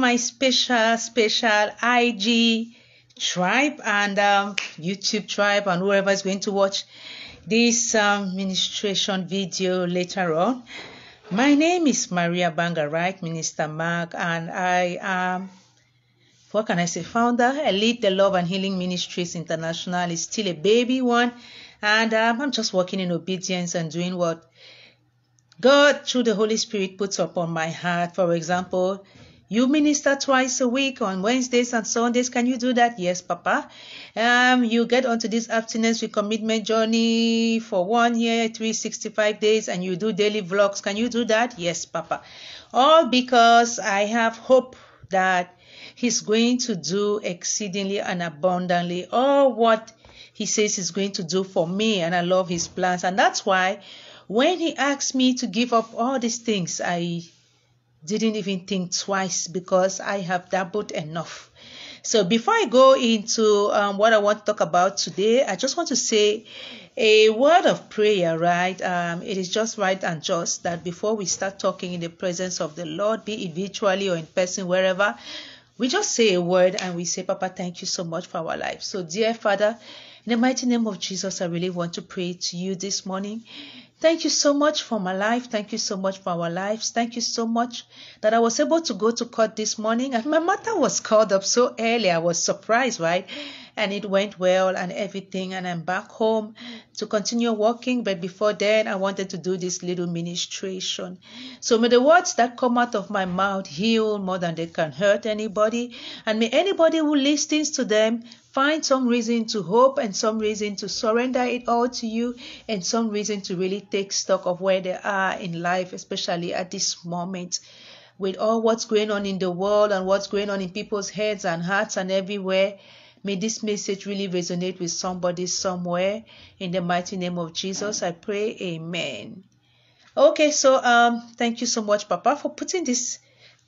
my special, special IG tribe and um, YouTube tribe and whoever is going to watch this um, ministration video later on. My name is Marie Abanga Wright, Minister Mark, and I am, what can I say, founder. I lead the Love and Healing Ministries International. It's still a baby one, and um, I'm just working in obedience and doing what God, through the Holy Spirit, puts upon my heart. For example, you minister twice a week on Wednesdays and Sundays. Can you do that? Yes, Papa. Um, you get onto this abstinence with commitment journey for one year, 365 days, and you do daily vlogs. Can you do that? Yes, Papa. All because I have hope that He's going to do exceedingly and abundantly all what He says He's going to do for me, and I love His plans. And that's why when he asked me to give up all these things, I didn't even think twice because I have dabbled enough. So before I go into um, what I want to talk about today, I just want to say a word of prayer, right? Um, it is just right and just that before we start talking in the presence of the Lord, be it virtually or in person, wherever, we just say a word and we say, Papa, thank you so much for our life. So, dear Father, in the mighty name of Jesus, I really want to pray to you this morning. Thank you so much for my life. Thank you so much for our lives. Thank you so much that I was able to go to court this morning and my mother was called up so early. I was surprised, right? And it went well and everything. And I'm back home to continue working. But before then, I wanted to do this little ministration. So may the words that come out of my mouth heal more than they can hurt anybody. And may anybody who listens to them Find some reason to hope and some reason to surrender it all to you and some reason to really take stock of where they are in life, especially at this moment with all what's going on in the world and what's going on in people's heads and hearts and everywhere. May this message really resonate with somebody somewhere. In the mighty name of Jesus, I pray. Amen. Okay, so um, thank you so much, Papa, for putting this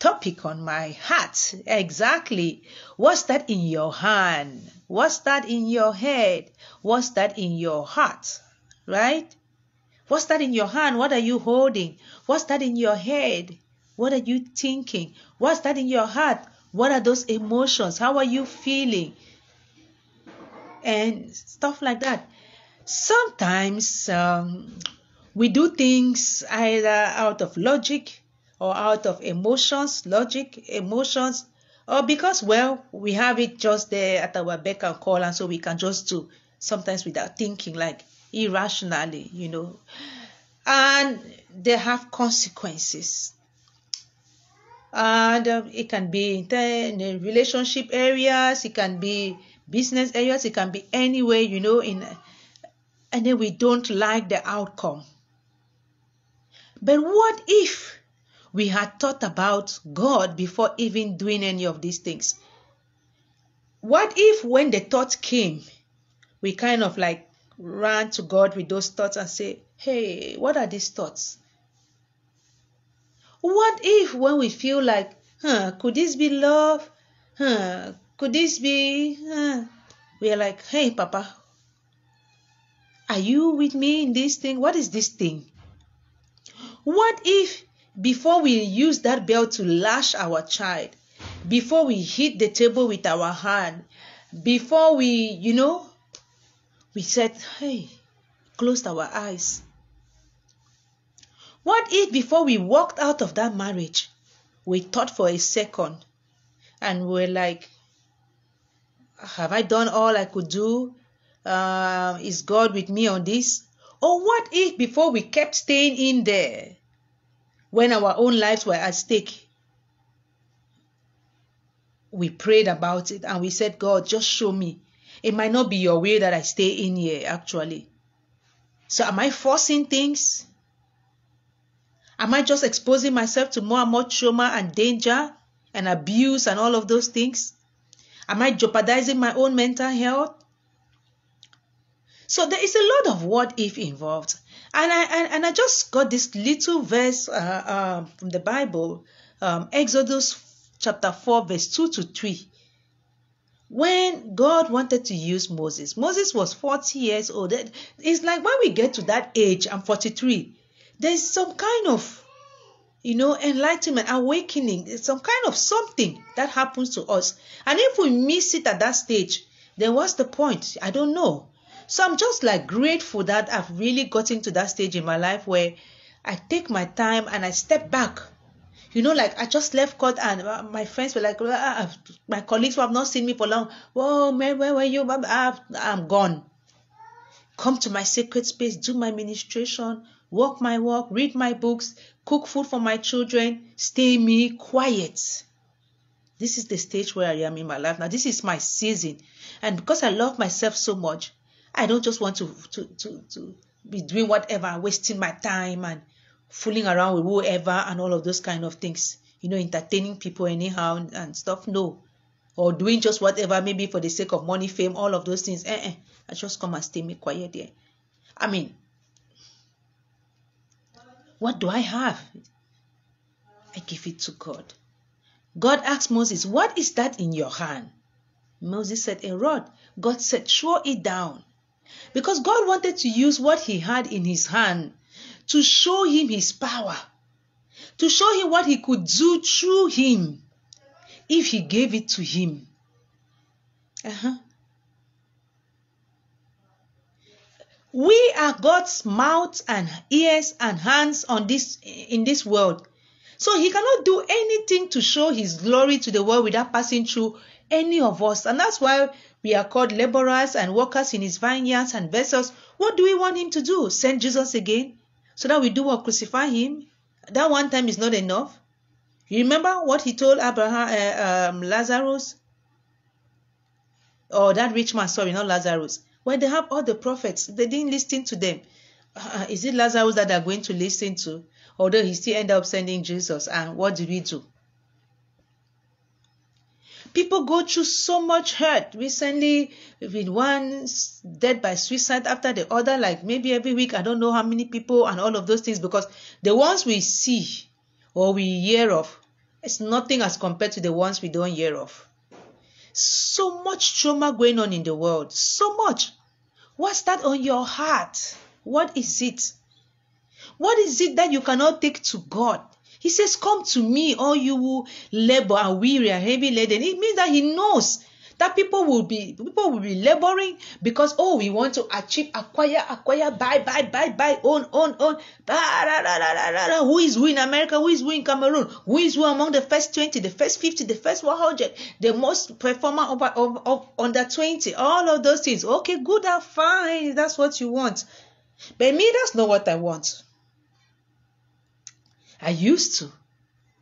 topic on my heart. Exactly. What's that in your hand? What's that in your head? What's that in your heart? Right? What's that in your hand? What are you holding? What's that in your head? What are you thinking? What's that in your heart? What are those emotions? How are you feeling? And stuff like that. Sometimes um, we do things either out of logic or out of emotions, logic, emotions, or because, well, we have it just there at our beck and call, and so we can just do sometimes without thinking, like irrationally, you know. And they have consequences. And uh, it can be in the relationship areas, it can be business areas, it can be anywhere, you know, in and then we don't like the outcome. But what if we had thought about God before even doing any of these things. What if, when the thought came, we kind of like ran to God with those thoughts and say, Hey, what are these thoughts? What if, when we feel like, huh, could this be love? Huh, could this be, huh? We are like, Hey, Papa, are you with me in this thing? What is this thing? What if before we use that bell to lash our child, before we hit the table with our hand, before we, you know, we said, hey, closed our eyes. What if before we walked out of that marriage, we thought for a second and we're like, have I done all I could do? Uh, is God with me on this? Or what if before we kept staying in there, when our own lives were at stake, we prayed about it and we said, God, just show me. It might not be your way that I stay in here, actually. So, am I forcing things? Am I just exposing myself to more and more trauma and danger and abuse and all of those things? Am I jeopardizing my own mental health? So there is a lot of what if involved. And I and, and I just got this little verse uh, uh, from the Bible, um, Exodus chapter 4, verse 2 to 3. When God wanted to use Moses, Moses was 40 years old. It's like when we get to that age, I'm 43, there's some kind of you know, enlightenment, awakening, some kind of something that happens to us. And if we miss it at that stage, then what's the point? I don't know. So I'm just like grateful that I've really gotten to that stage in my life where I take my time and I step back. You know, like I just left court and uh, my friends were like, uh, my colleagues who have not seen me for long, whoa, man, where were you? I'm gone. Come to my sacred space, do my ministration, walk my walk, read my books, cook food for my children, stay me quiet. This is the stage where I am in my life now. This is my season. And because I love myself so much, I don't just want to, to, to, to be doing whatever, wasting my time and fooling around with whoever and all of those kind of things. You know, entertaining people anyhow and, and stuff. No. Or doing just whatever, maybe for the sake of money, fame, all of those things. Eh, eh. I just come and stay me quiet there. I mean, what do I have? I give it to God. God asked Moses, What is that in your hand? Moses said, A rod. God said, Throw it down. Because God wanted to use what he had in his hand to show him his power, to show him what he could do through him if he gave it to him. Uh-huh. We are God's mouth and ears and hands on this in this world. So he cannot do anything to show his glory to the world without passing through any of us. And that's why we are called laborers and workers in his vineyards and vessels. What do we want him to do? Send Jesus again? So that we do what? Crucify him? That one time is not enough. You remember what he told Abraham, uh, um, Lazarus? Or oh, that rich man, sorry, not Lazarus. When they have all the prophets, they didn't listen to them. Uh, is it Lazarus that they're going to listen to? Although he still ended up sending Jesus. And what did we do? People go through so much hurt. Recently, with one dead by suicide after the other, like maybe every week, I don't know how many people and all of those things, because the ones we see or we hear of, it's nothing as compared to the ones we don't hear of. So much trauma going on in the world. So much. What's that on your heart? What is it? What is it that you cannot take to God? He says, Come to me, all you who labor and weary and heavy laden. It means that He knows that people will be people will be laboring because oh we want to achieve acquire acquire buy buy buy buy own own own. Who is who in america? Who is who in cameroon? Who is who among the first 20 the first 50 the first 100 the most performer of, of, of under 20 all of those things. Okay good and fine. That's what you want. But me that's not what i want i used to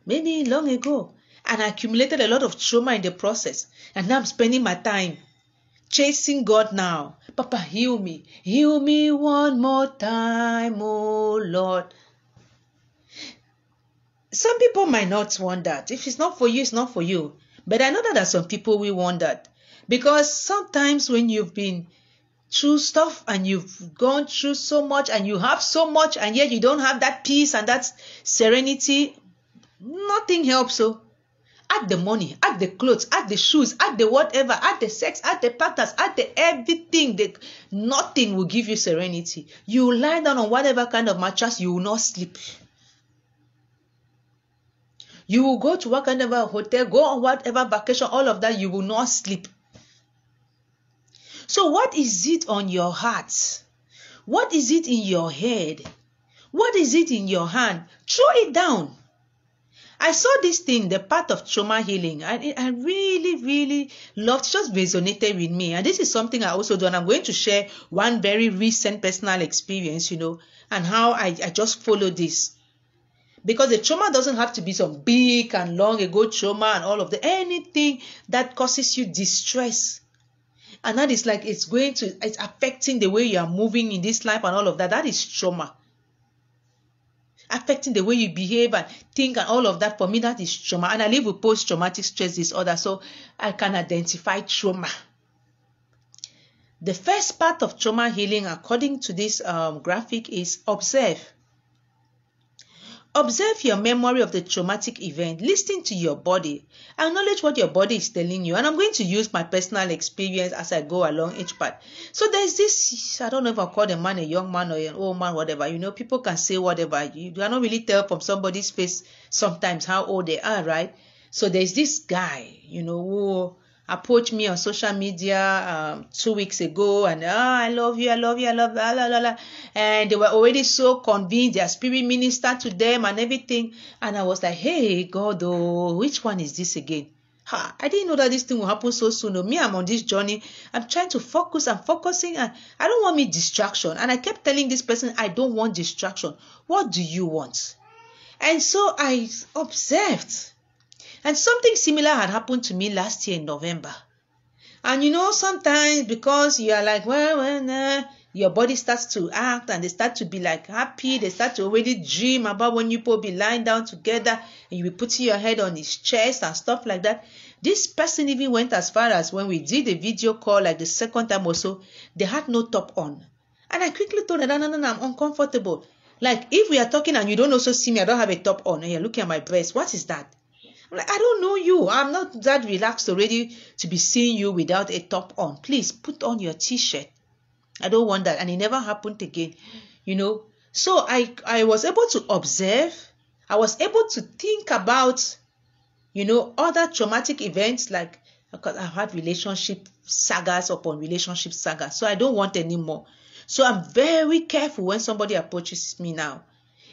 maybe long ago and I accumulated a lot of trauma in the process. And now I'm spending my time chasing God now. Papa, heal me. Heal me one more time, oh Lord. Some people might not want that. If it's not for you, it's not for you. But I know that there are some people we want that. Because sometimes when you've been through stuff and you've gone through so much and you have so much and yet you don't have that peace and that serenity, nothing helps. So add the money, add the clothes, add the shoes, add the whatever, add the sex, add the partners, add the everything. The, nothing will give you serenity. You lie down on whatever kind of mattress, you will not sleep. You will go to whatever hotel, go on whatever vacation, all of that, you will not sleep. So, what is it on your heart? What is it in your head? What is it in your hand? Throw it down. I saw this thing, the part of trauma healing, and I really, really loved, just resonated with me. And this is something I also do, and I'm going to share one very recent personal experience, you know, and how I, I just follow this. Because the trauma doesn't have to be some big and long ago trauma and all of the anything that causes you distress. And that is like it's going to, it's affecting the way you are moving in this life and all of that. That is trauma. Affecting the way you behave and think and all of that for me that is trauma. And i live with post-traumatic stress disorder so i can identify trauma. The first part of trauma healing according to this um, graphic is observe Observe your memory of the traumatic event. Listen to your body. Acknowledge what your body is telling you. And I'm going to use my personal experience as I go along each part. So there's this, I don't know if I call the man a young man or an old man, whatever. You know, people can say whatever. You cannot really tell from somebody's face sometimes how old they are, right? So there's this guy, you know, who approached me on social media um, two weeks ago and oh, I love you, I love you, I love blah, blah, blah, blah. And they were already so convinced, their spirit minister to them and everything. And I was like, hey, God, oh, which one is this again? I didn't know that this thing will happen so soon. Oh, me, I'm on this journey. I'm trying to focus. I'm focusing, and I don't want me distraction. And I kept telling this person, I don't want distraction. What do you want? And so I observed and something similar had happened to me last year in November. And you know, sometimes because you are like, well, well, nah, your body starts to act and they start to be like happy. They start to already dream about when you both be lying down together and you be putting your head on his chest and stuff like that. This person even went as far as when we did a video call, like the second time or so, they had no top on. And I quickly told her, no, no, no, no, I'm uncomfortable. Like if we are talking and you don't also see me, I don't have a top on, and you're looking at my breast, what is that? I'm like, I don't know you. I'm not that relaxed already to be seeing you without a top on. Please put on your t-shirt. I don't want that. And it never happened again. You know. So I I was able to observe. I was able to think about, you know, other traumatic events like because I've had relationship sagas upon relationship sagas. So I don't want anymore. So I'm very careful when somebody approaches me now.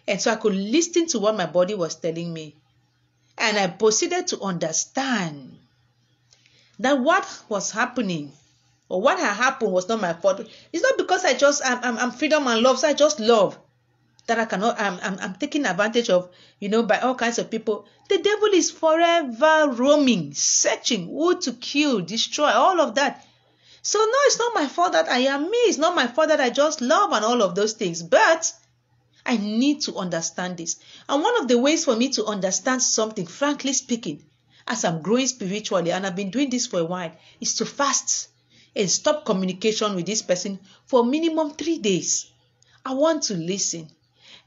And so I could listen to what my body was telling me. And I proceeded to understand that what was happening or what had happened was not my fault. It's not because I just I'm, I'm, I'm freedom and love, so I just love that I cannot I'm, I'm I'm taking advantage of, you know, by all kinds of people. The devil is forever roaming, searching who to kill, destroy, all of that. So no, it's not my fault that I am me. It's not my fault that I just love and all of those things. But I need to understand this. And one of the ways for me to understand something, frankly speaking, as I'm growing spiritually, and I've been doing this for a while, is to fast and stop communication with this person for a minimum three days. I want to listen.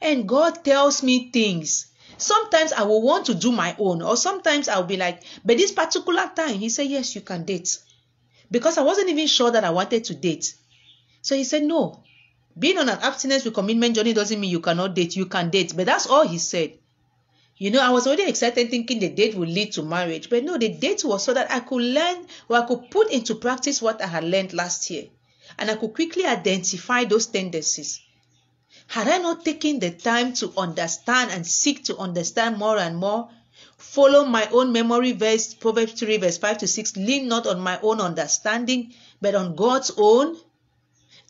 And God tells me things. Sometimes I will want to do my own, or sometimes I'll be like, but this particular time, He said, Yes, you can date. Because I wasn't even sure that I wanted to date. So He said, No, being on an abstinence with commitment journey doesn't mean you cannot date. You can date. But that's all he said. You know, I was already excited thinking the date would lead to marriage. But no, the date was so that I could learn or I could put into practice what I had learned last year. And I could quickly identify those tendencies. Had I not taken the time to understand and seek to understand more and more, follow my own memory verse, Proverbs 3, verse 5 to 6, lean not on my own understanding, but on God's own,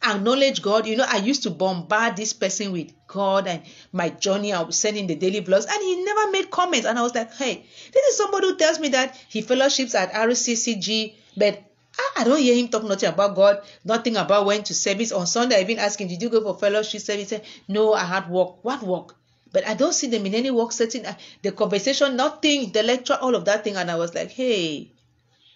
acknowledge God. You know, I used to bombard this person with God and my journey. I was sending the daily vlogs, and he never made comments. And I was like, hey, this is somebody who tells me that he fellowships at RCCG, but I, don't hear him talk nothing about God, nothing about went to service. On Sunday, I even asked him, Did you go for fellowship service? Said, No, I had work. What work? But I don't see them in any work setting. The conversation, nothing, the lecture, all of that thing. And I was like, Hey,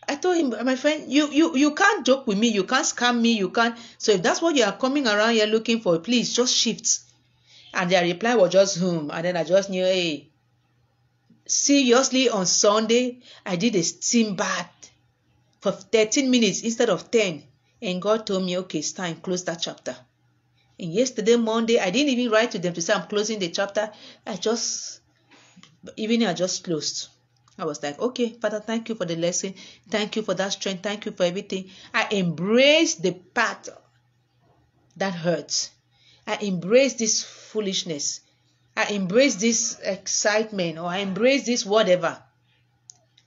I told him, my friend, you you you can't joke with me, you can't scam me, you can't. So if that's what you are coming around here looking for, please just shift. And their reply was just hmm. And then I just knew, hey, seriously, on Sunday, I did a steam bath for 13 minutes instead of 10. And God told me, okay, it's time, close that chapter. And yesterday, Monday, I didn't even write to them to say I'm closing the chapter. I just, even I just closed. I was like, okay, Father, thank you for the lesson. Thank you for that strength. Thank you for everything. I embrace the part that hurts. I embrace this foolishness. I embrace this excitement or I embrace this whatever.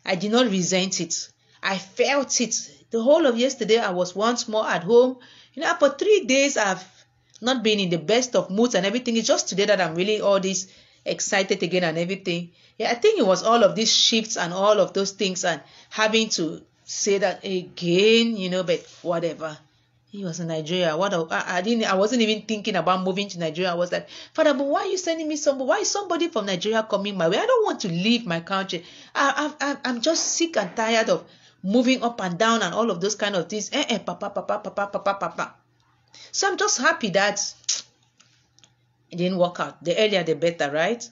I did not resent it. I felt it. The whole of yesterday, I was once more at home. You know, for three days, I've not been in the best of moods and everything. It's just today that I'm really all this excited again and everything. Yeah, I think it was all of these shifts and all of those things and having to say that again, you know, but whatever. He was in Nigeria. What I, I didn't I wasn't even thinking about moving to Nigeria. I was like, Father, but why are you sending me somebody? Why is somebody from Nigeria coming my way? I don't want to leave my country. I, I, I'm just sick and tired of moving up and down and all of those kind of things. Eh, eh, papa, papa, papa, papa, papa. So I'm just happy that it didn't work out. The earlier, the better, right?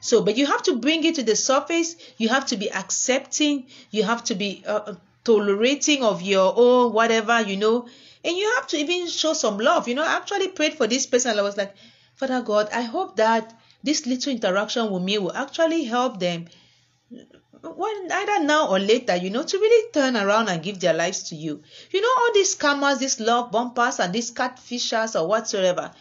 So, but you have to bring it to the surface. You have to be accepting. You have to be uh, tolerating of your own whatever, you know. And you have to even show some love. You know, I actually prayed for this person. I was like, Father God, I hope that this little interaction with me will actually help them when either now or later, you know, to really turn around and give their lives to you. You know, all these scammers, these love bombers, and these catfishers or whatsoever,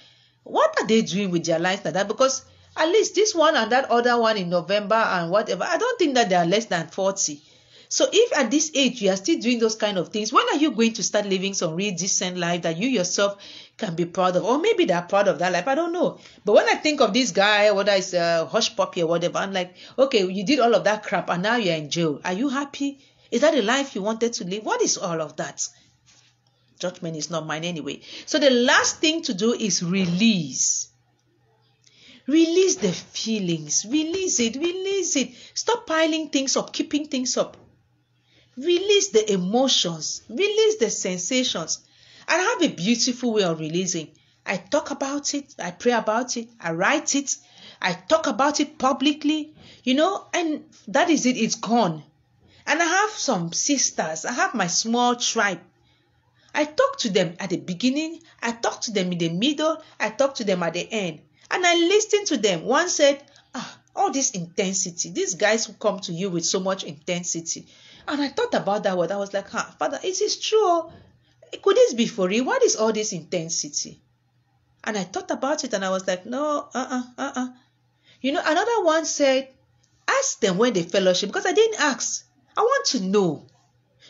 what are they doing with their lives like that? Because at least this one and that other one in November and whatever, I don't think that they are less than 40. So if at this age you are still doing those kind of things, when are you going to start living some real decent life that you yourself can be proud of? Or maybe they're proud of that life. I don't know. But when I think of this guy, whether it's a Hushpuppi or whatever, I'm like, okay, you did all of that crap and now you're in jail. Are you happy? Is that the life you wanted to live? What is all of that? Judgment is not mine anyway. So the last thing to do is release. Release the feelings. Release it. Release it. Stop piling things up, keeping things up. Release the emotions, release the sensations. And I have a beautiful way of releasing. I talk about it, I pray about it, I write it, I talk about it publicly, you know, and that is it, it's gone. And I have some sisters, I have my small tribe. I talk to them at the beginning, I talk to them in the middle, I talk to them at the end, and I listen to them. One said, Ah, all this intensity, these guys who come to you with so much intensity, and I thought about that word. I was like, huh, Father, it is true. Could this be for real? What is all this intensity? And I thought about it and I was like, no, uh-uh, uh-uh. You know, another one said, ask them when they fellowship because I didn't ask. I want to know.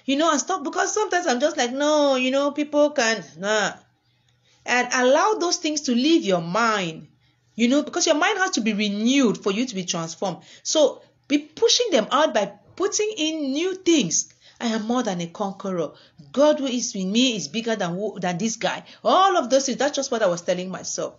You know, and stop because sometimes I'm just like, no, you know, people can, nah. And allow those things to leave your mind. You know, because your mind has to be renewed for you to be transformed. So be pushing them out by putting in new things. I am more than a conqueror. God who is with me is bigger than than this guy. All of those things. That's just what I was telling myself.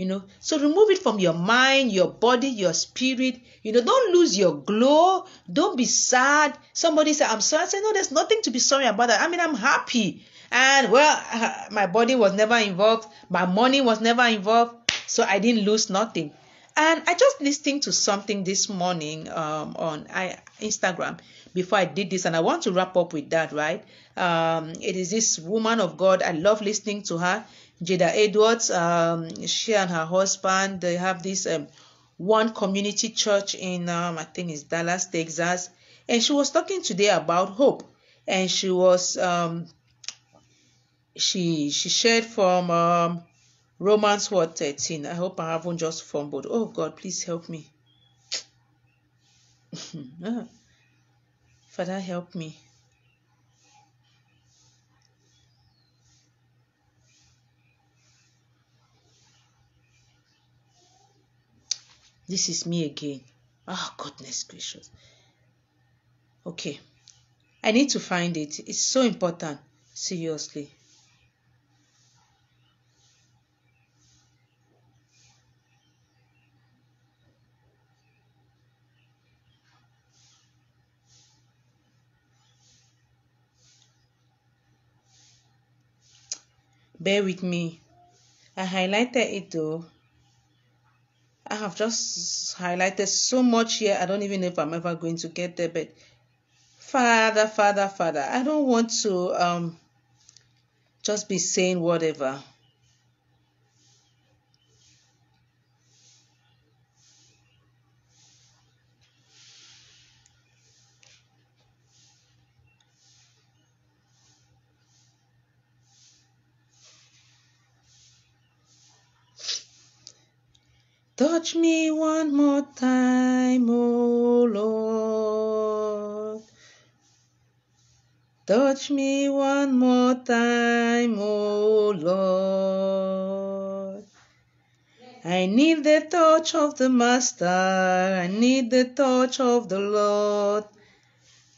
You know, so remove it from your mind, your body, your spirit. You know, don't lose your glow. Don't be sad. Somebody said, I'm sorry. I said, no, there's nothing to be sorry about that. I mean, I'm happy. And well, my body was never involved. My money was never involved. So I didn't lose nothing. And I just listening to something this morning um, on I, Instagram before I did this, and I want to wrap up with that, right? Um, it is this woman of God. I love listening to her, Jada Edwards. Um, she and her husband they have this um, one community church in um, I think it's Dallas, Texas, and she was talking today about hope, and she was um, she she shared from um, Romans what 13. I hope I haven't just fumbled. Oh God, please help me. Father, help me. This is me again. Oh, goodness gracious. Okay. I need to find it. It's so important. Seriously. Bear with me. I highlighted it though. I have just highlighted so much here. I don't even know if I'm ever going to get there, but Father, Father, Father, I don't want to um just be saying whatever. Touch me one more time, oh Lord. Touch me one more time, oh Lord. I need the touch of the Master. I need the touch of the Lord.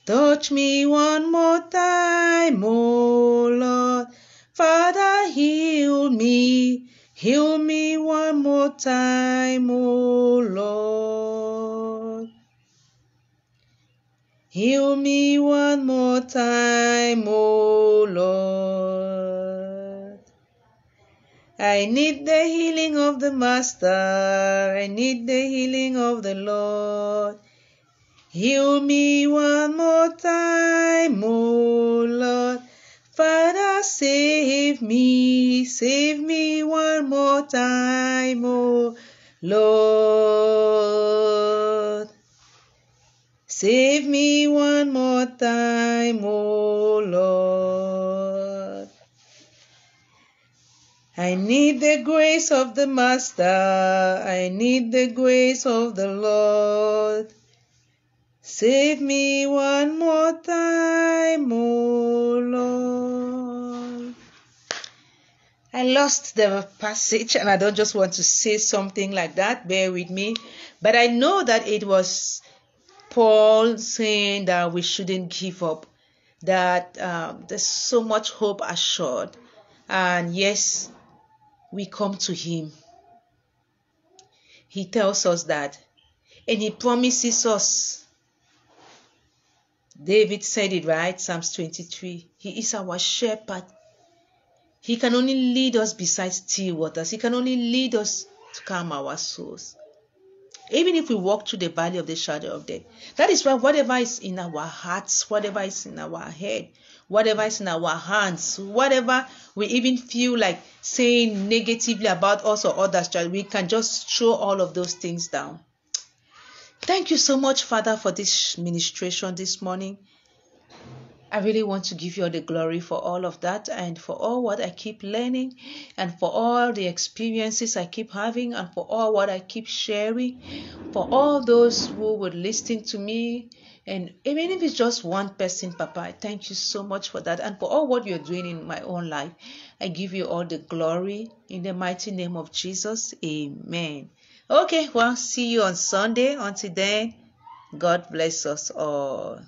Touch me one more time, oh Lord. Father, heal me. Heal me one more time, oh Lord. Heal me one more time, oh Lord. I need the healing of the Master. I need the healing of the Lord. Heal me one more time, oh Lord. Father, save me, save me one more time, oh Lord. Save me one more time, oh Lord. I need the grace of the Master. I need the grace of the Lord. Save me one more time, oh Lord. I lost the passage and I don't just want to say something like that. Bear with me. But I know that it was Paul saying that we shouldn't give up, that um, there's so much hope assured. And yes, we come to Him. He tells us that. And He promises us David said it right, Psalms 23. He is our shepherd. He can only lead us beside still waters. He can only lead us to calm our souls. Even if we walk through the valley of the shadow of death. That is why whatever is in our hearts, whatever is in our head, whatever is in our hands, whatever we even feel like saying negatively about us or others, we can just throw all of those things down. Thank you so much, Father, for this ministration this morning. I really want to give you all the glory for all of that and for all what I keep learning and for all the experiences I keep having and for all what I keep sharing, for all those who would listen to me. And even if it's just one person, Papa, I thank you so much for that and for all what you're doing in my own life. I give you all the glory in the mighty name of Jesus. Amen. Okay, well, see you on Sunday. Until then, God bless us all.